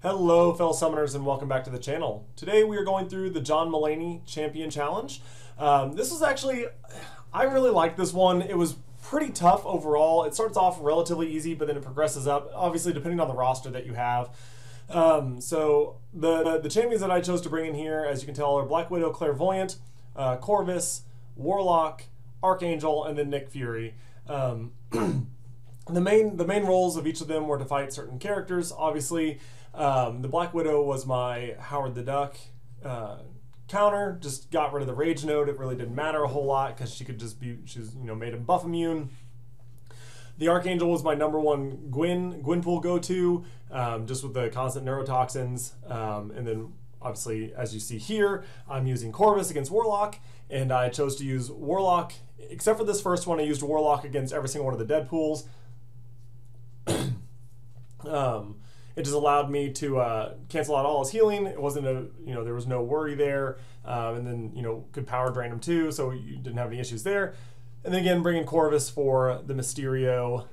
Hello, fellow summoners, and welcome back to the channel. Today we are going through the John Mulaney Champion Challenge. Um, this is actually, I really like this one. It was pretty tough overall. It starts off relatively easy, but then it progresses up, obviously depending on the roster that you have. Um, so the, the, the champions that I chose to bring in here, as you can tell, are Black Widow, Clairvoyant, uh, Corvus, Warlock, Archangel, and then Nick Fury. Um, the main the main roles of each of them were to fight certain characters. Obviously, um, the Black Widow was my Howard the Duck uh, counter. Just got rid of the rage node. It really didn't matter a whole lot because she could just be she's you know made him buff immune. The Archangel was my number one Gwen Gwenpool go to, um, just with the constant neurotoxins, um, and then obviously as you see here, I'm using Corvus against Warlock, and I chose to use Warlock. Except for this first one, I used Warlock against every single one of the Deadpools. um, it just allowed me to uh, cancel out all his healing. It wasn't a, you know, there was no worry there. Um, and then, you know, could power drain him too, so you didn't have any issues there. And then again, bringing Corvus for the Mysterio.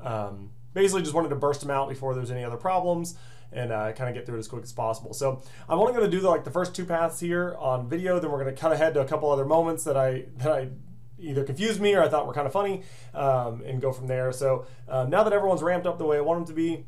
Um, basically, just wanted to burst him out before there's any other problems and uh, kind of get through it as quick as possible. So I'm only going to do the, like the first two paths here on video. Then we're going to cut ahead to a couple other moments that I that I either confused me or I thought were kind of funny, um, and go from there. So um, now that everyone's ramped up the way I want them to be,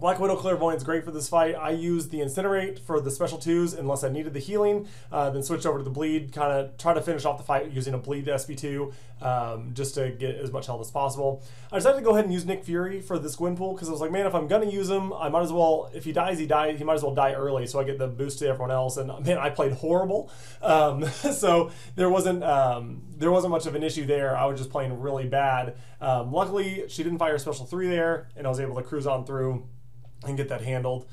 Black Widow Clairvoyant is great for this fight. I used the Incinerate for the special twos unless I needed the healing. Uh, then switched over to the Bleed, kind of try to finish off the fight using a Bleed SP2 um, just to get as much health as possible. I decided to go ahead and use Nick Fury for this Gwenpool because I was like, man, if I'm going to use him, I might as well, if he dies, he dies. He might as well die early so I get the boost to everyone else. And man, I played horrible. Um, so there wasn't, um, there wasn't much of an issue there. I was just playing really bad. Um, luckily, she didn't fire a special three there and I was able to cruise on through and get that handled.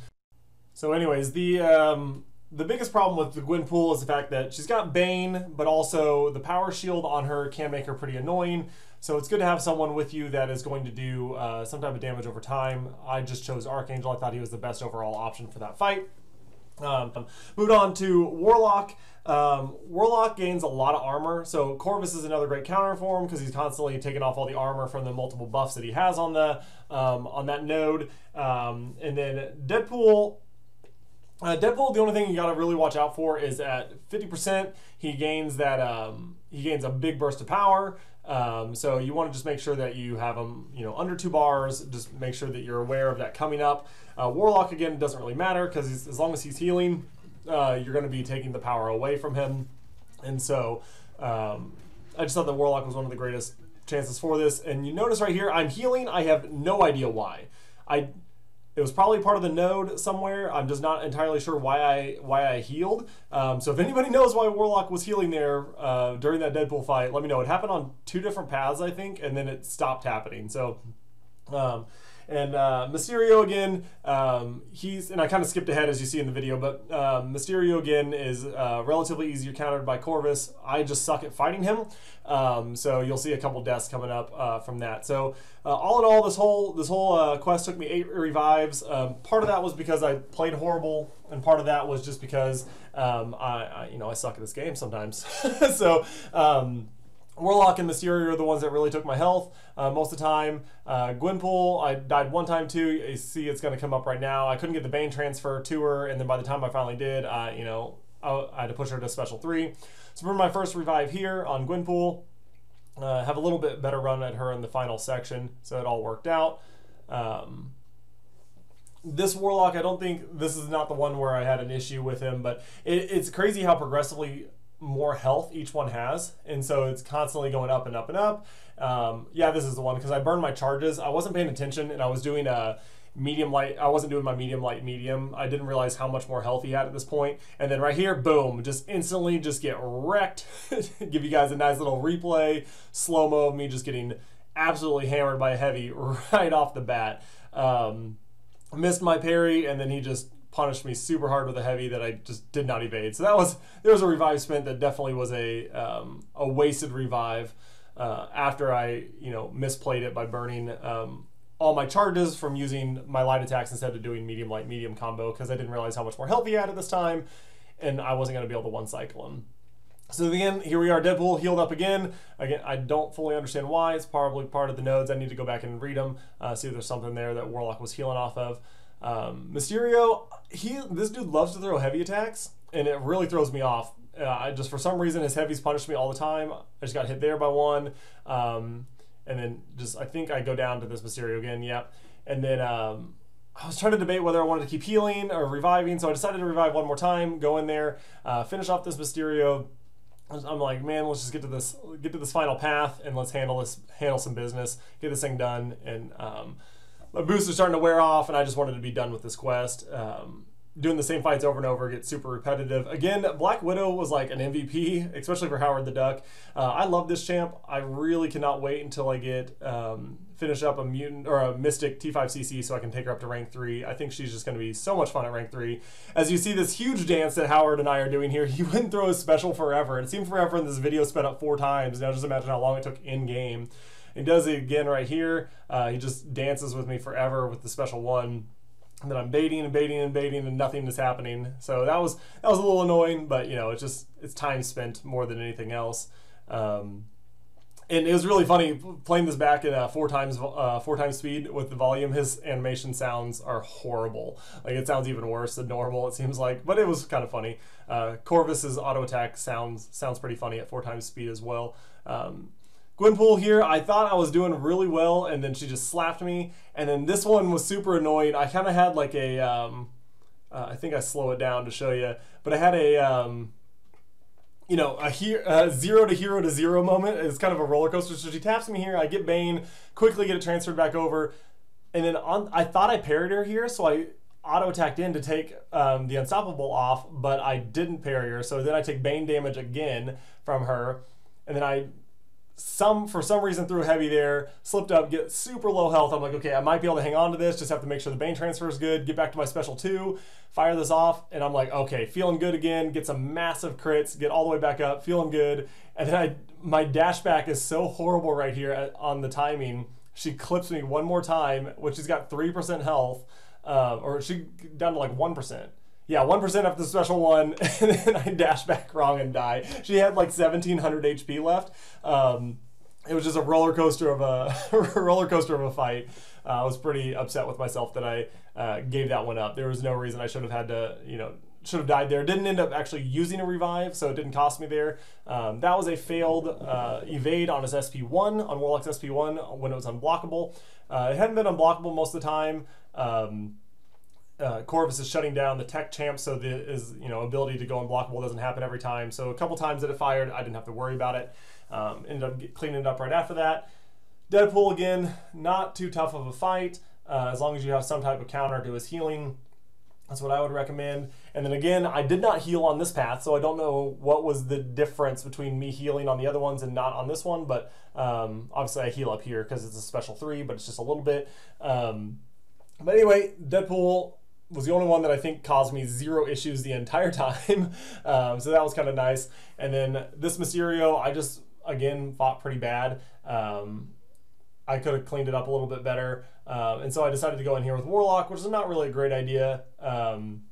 So, anyways, the um, the biggest problem with the Gwenpool is the fact that she's got Bane, but also the power shield on her can make her pretty annoying. So it's good to have someone with you that is going to do uh, some type of damage over time. I just chose Archangel. I thought he was the best overall option for that fight. Um, moved on to Warlock. Um, Warlock gains a lot of armor, so Corvus is another great counter for him because he's constantly taking off all the armor from the multiple buffs that he has on the um, on that node. Um, and then Deadpool. Uh, Deadpool, the only thing you got to really watch out for is at 50%, he gains that um, he gains a big burst of power. Um, so you want to just make sure that you have them, you know, under two bars. Just make sure that you're aware of that coming up. Uh, Warlock again doesn't really matter because as long as he's healing, uh, you're going to be taking the power away from him. And so um, I just thought that Warlock was one of the greatest chances for this. And you notice right here, I'm healing. I have no idea why. I it was probably part of the node somewhere. I'm just not entirely sure why I why I healed. Um, so if anybody knows why Warlock was healing there uh, during that Deadpool fight, let me know. It happened on two different paths, I think, and then it stopped happening. So. Um, and uh, Mysterio again, um, he's and I kind of skipped ahead as you see in the video, but um, Mysterio again is uh, relatively easier countered by Corvus. I just suck at fighting him, um, so you'll see a couple deaths coming up uh, from that. So uh, all in all, this whole this whole uh, quest took me eight revives. Um, part of that was because I played horrible, and part of that was just because um, I, I, you know I suck at this game sometimes. so. Um, Warlock and Mysterio are the ones that really took my health uh, most of the time. Uh, Gwenpool, I died one time too. You see, it's going to come up right now. I couldn't get the Bane transfer to her, and then by the time I finally did, I, you know, I, had to push her to special three. So for my first revive here on Gwenpool, uh, have a little bit better run at her in the final section, so it all worked out. Um, this warlock, I don't think this is not the one where I had an issue with him, but it, it's crazy how progressively more health each one has, and so it's constantly going up and up and up. Um, yeah, this is the one because I burned my charges. I wasn't paying attention, and I was doing a medium light. I wasn't doing my medium light medium. I didn't realize how much more health he had at this point. And then right here, boom, just instantly just get wrecked. Give you guys a nice little replay, slow mo of me just getting absolutely hammered by heavy right off the bat. Um, missed my parry, and then he just punished me super hard with a heavy that I just did not evade. So that was there was a revive spent that definitely was a um, a wasted revive uh, after I you know misplayed it by burning um, all my charges from using my light attacks instead of doing medium light medium combo because I didn't realize how much more health he had at this time, and I wasn't going to be able to one cycle him. So again, here we are, Deadpool healed up again. Again, I don't fully understand why. It's probably part of the nodes. I need to go back and read them, uh, see if there's something there that Warlock was healing off of. Um, Mysterio, he this dude loves to throw heavy attacks, and it really throws me off. Uh, I just for some reason his heavies punish me all the time. I just got hit there by one, um, and then just I think I go down to this Mysterio again. Yep, and then um, I was trying to debate whether I wanted to keep healing or reviving, so I decided to revive one more time, go in there, uh, finish off this Mysterio. I'm like, man, let's just get to this, get to this final path, and let's handle this, handle some business, get this thing done. And um, my boots are starting to wear off, and I just wanted to be done with this quest. Um, doing the same fights over and over gets super repetitive. Again, Black Widow was like an MVP, especially for Howard the Duck. Uh, I love this champ. I really cannot wait until I get um, finish up a mutant or a Mystic T5CC so I can take her up to rank three. I think she's just going to be so much fun at rank three. As you see this huge dance that Howard and I are doing here, he wouldn't throw his special forever. It seemed forever, and this video sped up four times. Now just imagine how long it took in game. He does it again right here. Uh, he just dances with me forever with the special one and then I'm baiting and baiting and baiting and nothing is happening. So that was that was a little annoying, but you know, it's just it's time spent more than anything else. Um, and it was really funny playing this back at uh, four times uh, four times speed with the volume. His animation sounds are horrible. Like it sounds even worse than normal. It seems like, but it was kind of funny. Uh, Corvus's auto attack sounds sounds pretty funny at four times speed as well. Um, Gwenpool here, I thought I was doing really well, and then she just slapped me. And then this one was super annoying. I kind of had like a, um, uh, I think I slow it down to show you, but I had a, um, you know, a, he- a zero to hero to zero moment. It's kind of a roller coaster. So she taps me here. I get Bane, quickly get it transferred back over, and then on. I thought I parried her here, so I auto attacked in to take um, the unstoppable off, but I didn't parry her. So then I take Bane damage again from her, and then I some for some reason threw heavy there, slipped up, get super low health. I'm like, okay, I might be able to hang on to this. Just have to make sure the Bane transfer is good. Get back to my special two, fire this off, and I'm like, okay, feeling good again. Get some massive crits, get all the way back up, feeling good. And then I, my dash back is so horrible right here on the timing. She clips me one more time, which she's got three percent health, uh, or she down to like one percent yeah, 1% after the special one, and then I dash back wrong and die. She had like 1700 HP left. Um, it was just a roller coaster of a roller coaster of a fight. Uh, I was pretty upset with myself that I uh, gave that one up. There was no reason I should have had to, you know, should have died there. Didn't end up actually using a revive, so it didn't cost me there. Um, that was a failed uh, evade on his SP1, on Warlock's SP1 when it was unblockable. Uh, it hadn't been unblockable most of the time. Um, uh, Corvus is shutting down the tech champ, so the is you know ability to go unblockable doesn't happen every time. So a couple times that it fired, I didn't have to worry about it. Um, ended up cleaning it up right after that. Deadpool again, not too tough of a fight uh, as long as you have some type of counter to his healing. That's what I would recommend. And then again, I did not heal on this path, so I don't know what was the difference between me healing on the other ones and not on this one. But um, obviously, I heal up here because it's a special three, but it's just a little bit. Um, but anyway, Deadpool was the only one that I think caused me zero issues the entire time. Um, so that was kind of nice. And then this Mysterio, I just again fought pretty bad. Um, I could have cleaned it up a little bit better. Um, and so I decided to go in here with Warlock, which is not really a great idea. Um,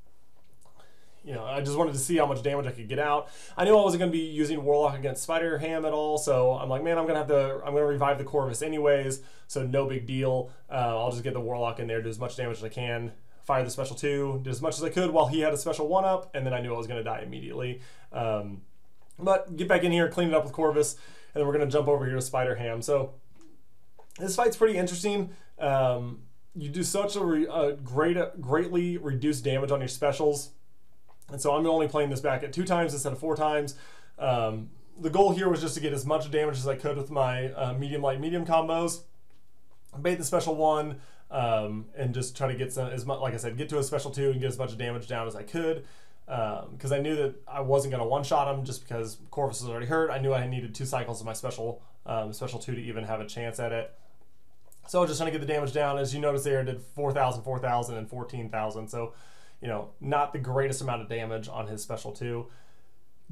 you know, I just wanted to see how much damage I could get out. I knew I wasn't going to be using Warlock against Spider Ham at all, so I'm like, man, I'm gonna have to, I'm gonna revive the Corvus anyways, so no big deal. Uh, I'll just get the Warlock in there, do as much damage as I can fire the special two, did as much as I could while he had a special one up, and then I knew I was going to die immediately. Um, but get back in here, clean it up with Corvus, and then we're going to jump over here to Spider Ham. So this fight's pretty interesting. Um, you do such a, re- a great, greatly reduced damage on your specials, and so I'm only playing this back at two times instead of four times. Um, the goal here was just to get as much damage as I could with my uh, medium light medium combos. Bait the special one, um, and just try to get some as much like I said, get to a special two and get as much damage down as I could. Because um, I knew that I wasn't going to one shot him just because Corvus was already hurt. I knew I needed two cycles of my special um, special two to even have a chance at it. So I was just trying to get the damage down. As you notice there, I did 4,000, 4,000, and 14,000. So, you know, not the greatest amount of damage on his special two.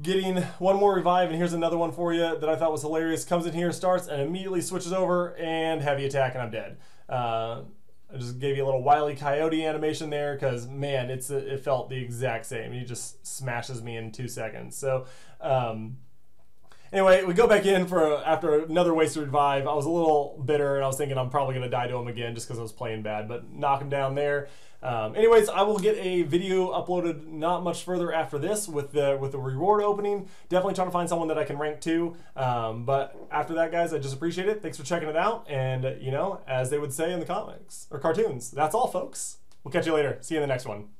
Getting one more revive, and here's another one for you that I thought was hilarious. Comes in here, starts, and immediately switches over, and heavy attack, and I'm dead. Uh, I just gave you a little wily coyote animation there because man, it's it felt the exact same. He just smashes me in two seconds. So um, anyway, we go back in for after another wasted revive. I was a little bitter and I was thinking I'm probably gonna die to him again just because I was playing bad. But knock him down there. Um, anyways, I will get a video uploaded not much further after this with the with the reward opening. Definitely trying to find someone that I can rank to. Um, but after that, guys, I just appreciate it. Thanks for checking it out. And you know, as they would say in the comics or cartoons, that's all, folks. We'll catch you later. See you in the next one.